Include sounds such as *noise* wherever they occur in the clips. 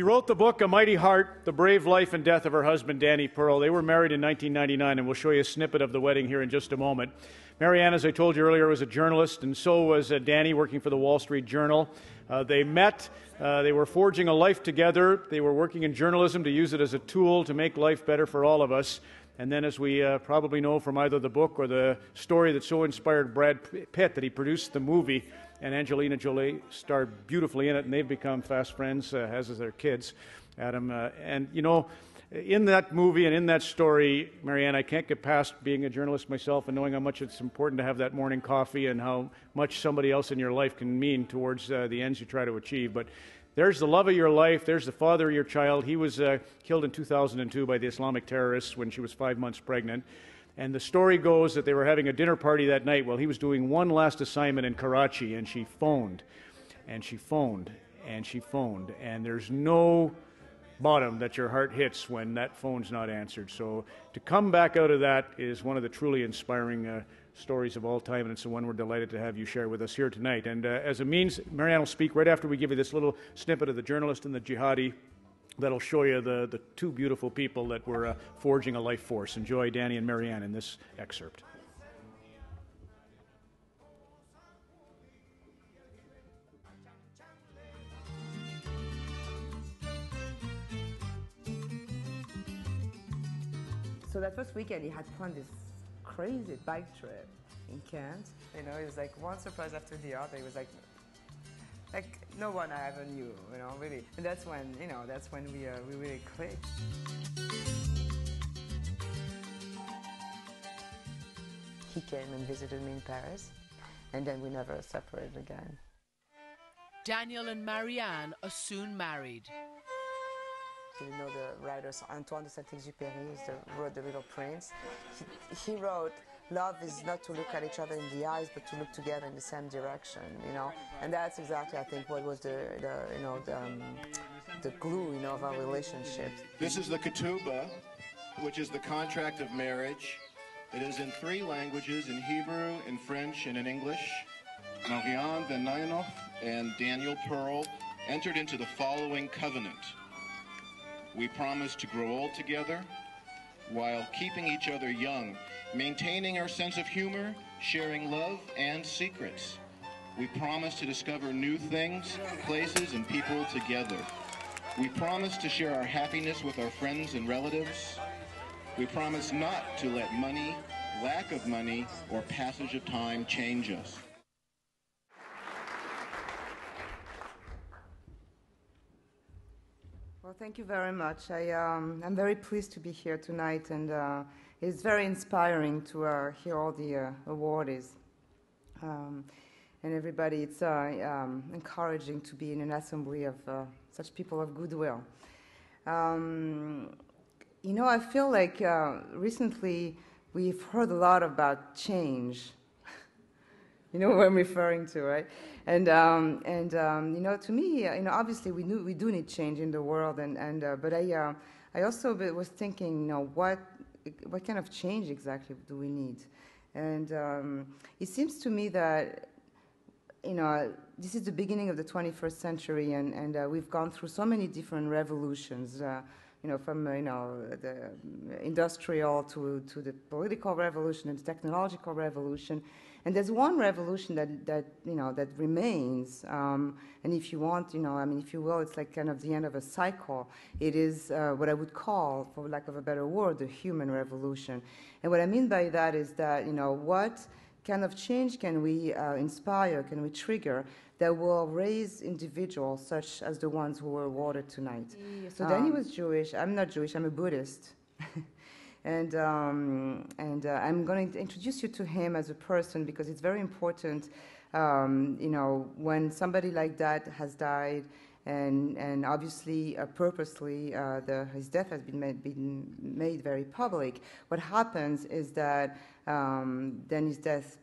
She wrote the book A Mighty Heart The Brave Life and Death of Her Husband, Danny Pearl. They were married in 1999, and we'll show you a snippet of the wedding here in just a moment. Mariane, as I told you earlier, was a journalist, and so was uh, Danny, working for the Wall Street Journal. Uh, they met, uh, they were forging a life together. They were working in journalism to use it as a tool to make life better for all of us. And then, as we uh, probably know from either the book or the story that so inspired Brad Pitt that he produced the movie, and Angelina Jolie starred beautifully in it, and they've become fast friends, uh, as is their kids, Adam. Uh, and, you know, in that movie and in that story, Mariane, I can't get past being a journalist myself and knowing how much it's important to have that morning coffee and how much somebody else in your life can mean towards uh, the ends you try to achieve. But there's the love of your life. There's the father of your child. He was uh, killed in 2002 by the Islamic terrorists when she was five months pregnant. And the story goes that they were having a dinner party that night while he was doing one last assignment in Karachi, and she phoned, and she phoned, and she phoned. And there's no bottom that your heart hits when that phone's not answered. So to come back out of that is one of the truly inspiring uh, stories of all time, and it's the one we're delighted to have you share with us here tonight. And uh, as a means, Mariane will speak right after we give you this little snippet of the journalist and the jihadi that'll show you the, the two beautiful people that were uh, forging a life force. Enjoy Danny and Mariane in this excerpt. So that first weekend, he had planned this crazy bike trip in Kent. You know, it was like one surprise after the other. It was like, like no one I ever knew, you know, really. And that's when, you know, that's when we, uh, we really clicked. He came and visited me in Paris, and then we never separated again. Daniel and Mariane are soon married. You know the writers Antoine de Saint-Exupéry the, wrote The Little Prince. He, he, wrote, "Love is not to look at each other in the eyes, but to look together in the same direction." You know, and that's exactly I think what was the, the you know the, um, the glue you know of our relationship. This is the ketubah, which is the contract of marriage. It is in three languages: in Hebrew, in French, and in English. Mariane Van Neyenhoff and Daniel Pearl entered into the following covenant. We promise to grow old together while keeping each other young, maintaining our sense of humor, sharing love and secrets. We promise to discover new things, places, and people together. We promise to share our happiness with our friends and relatives. We promise not to let money, lack of money, or passage of time change us. Well, thank you very much. I, um, I'm very pleased to be here tonight, and uh, it's very inspiring to uh, hear all the uh, awardees. Um, and everybody, it's uh, um, encouraging to be in an assembly of uh, such people of goodwill. Um, you know, I feel like uh, recently we've heard a lot about change. *laughs* you know what I'm referring to, right? And, um, and um, you know, to me, you know, obviously we, knew, we do need change in the world, and, and, uh, but I, uh, I also was thinking, you know, what, what kind of change exactly do we need? And um, it seems to me that, you know, this is the beginning of the 21st century, and, and uh, we've gone through so many different revolutions uh, you know, from you know the industrial to to the political revolution and the technological revolution, and there's one revolution that, that you know, that remains, um, and if you want, you know, I mean, if you will, it's like kind of the end of a cycle. It is uh, what I would call, for lack of a better word, the human revolution. And what I mean by that is that, you know, what kind of change can we uh, inspire, can we trigger that will raise individuals such as the ones who were awarded tonight. So um, Danny was Jewish. I'm not Jewish. I'm a Buddhist. *laughs* And, um, and uh, I'm going to introduce you to him as a person because it's very important, um, you know, when somebody like that has died and, and obviously uh, purposely uh, the, his death has been made, been made very public. What happens is that um, then his death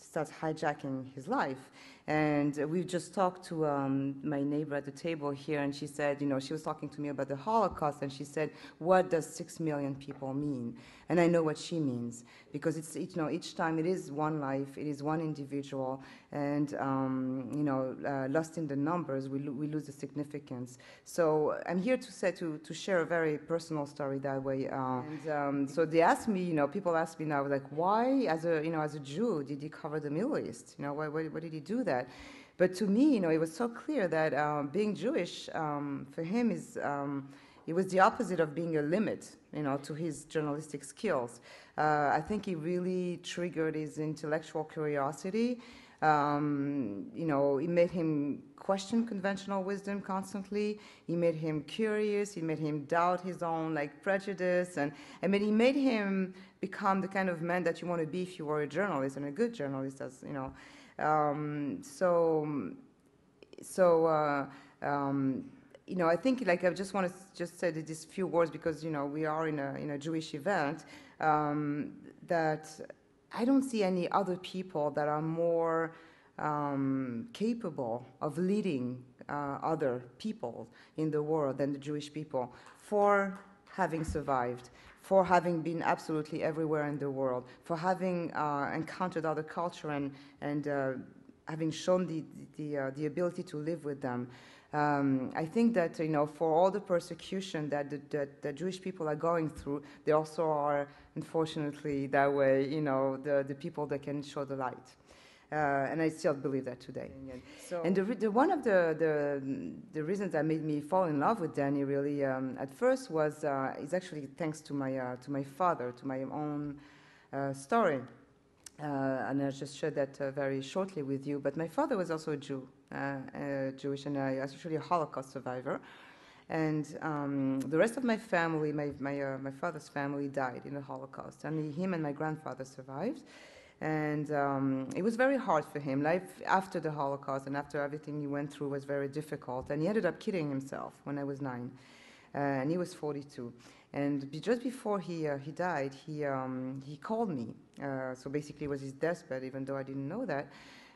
starts hijacking his life. And we just talked to um, my neighbor at the table here, and she said, you know, she was talking to me about the Holocaust, and she said, what does six million people mean? And I know what she means, because it's, you know, each time it is one life, it is one individual, and, um, you know, uh, lost in the numbers, we, lo we lose the significance. So I'm here to say, to, to share a very personal story that way. Uh, and um, so they asked me, you know, people ask me now, like, why, as a, you know, as a Jew, did he cover the Middle East? You know, why, why, why did he do that? But to me, you know, it was so clear that um, being Jewish um, for him is um, it was the opposite of being a limit, you know, to his journalistic skills. Uh, I think it really triggered his intellectual curiosity. Um, you know, it made him question conventional wisdom constantly. He made him curious. He made him doubt his own like prejudice, and I mean, he made him become the kind of man that you want to be if you were a journalist and a good journalist, as you know. Um, so, so. Uh, um, you know, I think like I just want to just say these few words because you know we are in a in a Jewish event um, that I don't see any other people that are more um, capable of leading uh, other people in the world than the Jewish people for having survived, for having been absolutely everywhere in the world, for having uh, encountered other culture and and uh, having shown the the, uh, the ability to live with them. Um, I think that you know, for all the persecution that the, that the, Jewish people are going through, they also are, unfortunately, that way. You know, the, the people that can show the light, and I still believe that today. So and the, the, one of the, the, the reasons that made me fall in love with Danny really um, at first was uh, is actually thanks to my uh, to my father, to my own uh, story. Uh, and I'll just share that uh, very shortly with you. But my father was also a Jew, uh, Jewish, and I was actually a Holocaust survivor. And um, the rest of my family, my, my, uh, my, father's family, died in the Holocaust. Only him and my grandfather survived. And um, it was very hard for him. Life after the Holocaust and after everything he went through was very difficult. And he ended up killing himself when I was nine. Uh, and he was 42. And just before he, uh, he died, he, um, he called me. Uh, so basically, it was his deathbed, even though I didn't know that.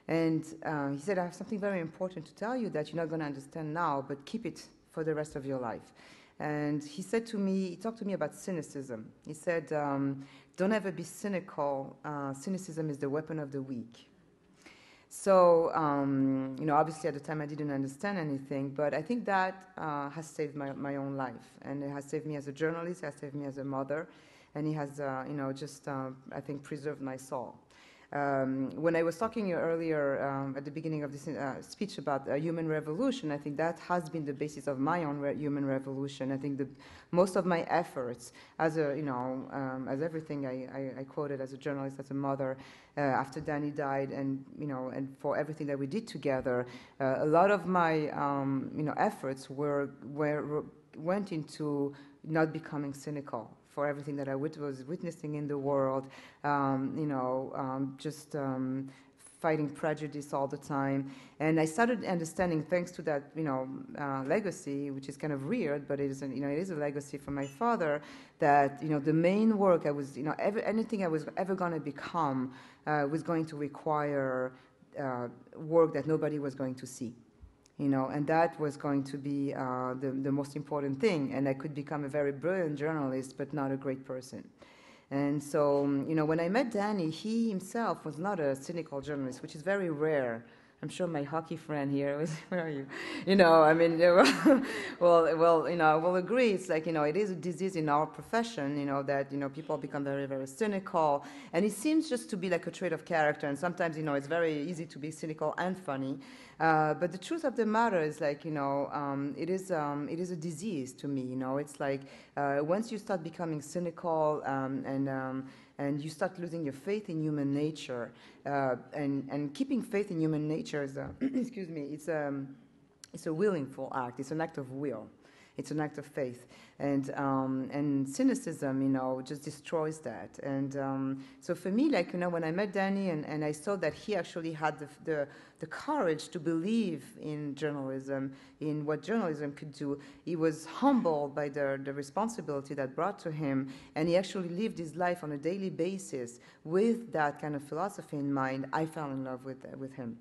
And uh, he said, I have something very important to tell you that you're not going to understand now, but keep it for the rest of your life. And he said to me, he talked to me about cynicism. He said, um, Don't ever be cynical. Uh, cynicism is the weapon of the weak. So, um, you know, obviously at the time I didn't understand anything, but I think that uh, has saved my, my own life. And it has saved me as a journalist, it has saved me as a mother, and it has, uh, you know, just, uh, I think, preserved my soul. Um, when I was talking earlier um, at the beginning of this uh, speech about a human revolution, I think that has been the basis of my own re human revolution. I think that most of my efforts, as a you know, um, as everything I, I, I, quoted as a journalist, as a mother, uh, after Danny died, and you know, and for everything that we did together, uh, a lot of my um, you know efforts were were went into not becoming cynical for everything that I was witnessing in the world, um, you know, um, just um, fighting prejudice all the time. And I started understanding, thanks to that, you know, uh, legacy, which is kind of weird, but it is, you know, it is a legacy from my father, that, you know, the main work I was, you know, ever, anything I was ever going to become uh, was going to require uh, work that nobody was going to see you know, and that was going to be uh, the, the most important thing. And I could become a very brilliant journalist, but not a great person. And so, you know, when I met Danny, he himself was not a cynical journalist, which is very rare I'm sure my hockey friend here was, *laughs* where are you? You know, I mean, *laughs* well, well, you know, I will agree. It's like, you know, it is a disease in our profession, you know, that, you know, people become very, very cynical. And it seems just to be like a trait of character. And sometimes, you know, it's very easy to be cynical and funny. Uh, but the truth of the matter is like, you know, um, it, is, um, it is a disease to me, you know. It's like uh, once you start becoming cynical um, and, um, and you start losing your faith in human nature. Uh, and, and keeping faith in human nature is, a, *clears throat* excuse me, it's a, um, it's a willingful act. It's an act of will. It's an act of faith. And, um, and cynicism, you know, just destroys that. And um, so for me, like, you know, when I met Danny and, and I saw that he actually had the, the, the courage to believe in journalism, in what journalism could do, he was humbled by the, the responsibility that brought to him. And he actually lived his life on a daily basis with that kind of philosophy in mind. I fell in love with, with him.